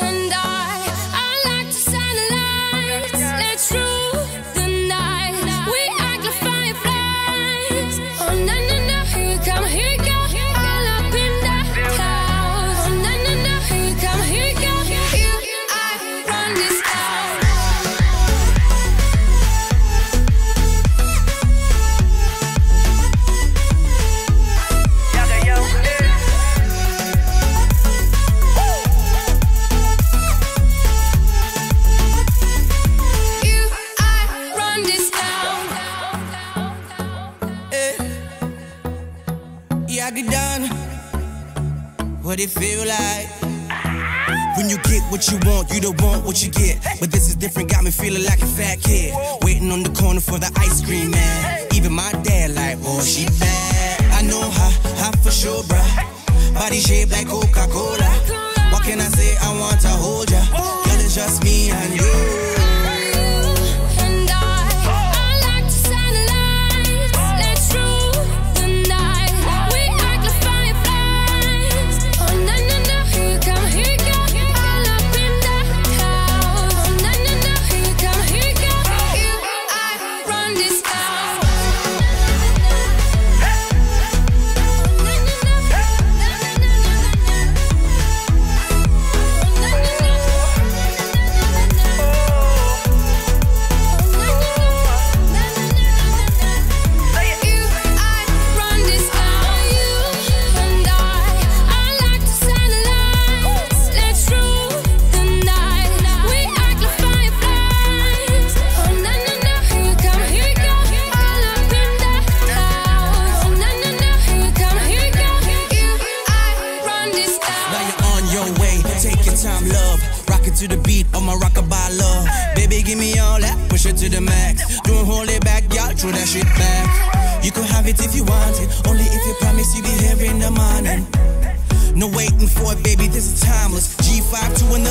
and What it feel like? When you get what you want, you don't want what you get. But this is different, got me feeling like a fat kid. Waiting on the corner for the ice cream man. Even my dad like, oh, she bad. I know her, her for sure, bruh. Body shaped like Coca-Cola. What can I say? I want to hold ya. Girl, it's just me and you. To the beat of my rockabye love. Baby, give me all that. Push it to the max. Don't hold it back, y'all. Throw that shit back. You can have it if you want it. Only if you promise you'll be here in the morning. No waiting for it, baby. This is timeless. G5 to another